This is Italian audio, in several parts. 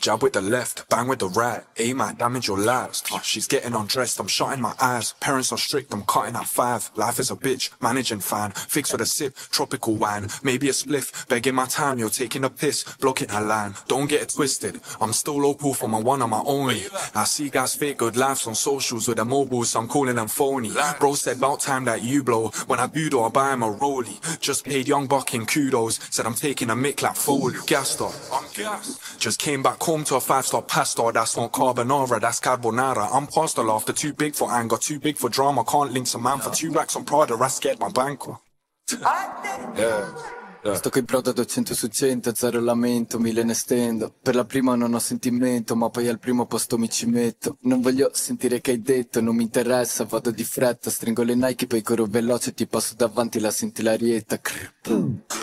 Jab with the left, bang with the right. Aim at damage your lives. Uh, she's getting undressed, I'm shutting my eyes. Parents are strict, I'm cutting at five. Life is a bitch, managing fan. Fix with a sip, tropical wine. Maybe a spliff, begging my time. You're taking a piss, blocking her line. Don't get it twisted. I'm still local for my one and my only. I see guys fake good lives on socials with their mobiles, I'm calling them phony. Bro said about time that you blow. When I budo, I buy him a rollie. Just paid young buck in kudos. Said I'm taking a mick like Foley. Gassed up, I'm gassed. Just came back home to a five star pasta. That's not carbonara, that's carbonara. I'm past the laughter, too big for anger, too big for drama. Can't link some man for two racks on Prada. I scared my banker. yeah. Sto coi pro da 200 su 100, zero lamento, mille ne stendo. Per la prima non ho sentimento, ma poi al primo posto mi ci metto. Non voglio sentire che hai detto, non mi interessa, vado di fretta. Stringo le Nike, poi corro veloce, ti passo davanti, la senti l'arietta.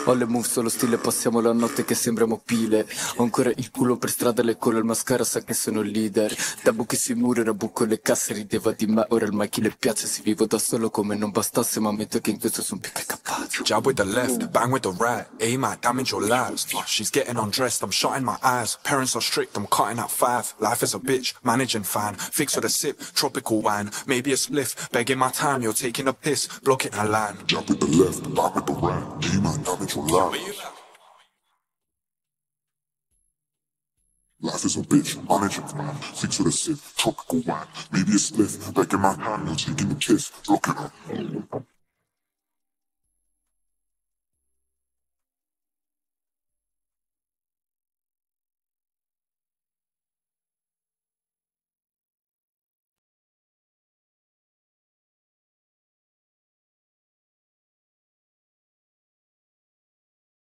Ho le move solo stile, passiamo la notte che sembriamo pile. Ho ancora il culo per strada, le collo il mascara, sa che sono il leader. Da buchi sui muri, rabucco le casse, rideva di me. Ora il Mikey le piace, si vivo da solo come non bastasse, ma ammetto che in questo sono più che capace. Jab with the left, bang with the right. Aim at damage your lives. She's getting undressed, I'm shutting my eyes. Parents are strict, I'm cutting at five. Life is a bitch, managing fan. Fix with a sip, tropical wine. Maybe a spliff, begging my time. You're taking a piss, blocking her line. Jab with the left, bang with the right. Aim at what you love. Life is a bitch, I'm itching for mine. Six a sip, tropical wine. Maybe a spliff, back in my hand, you're taking a kiss, looking up.